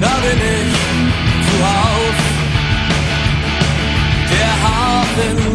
da bin ich zu Hause. Der Hafen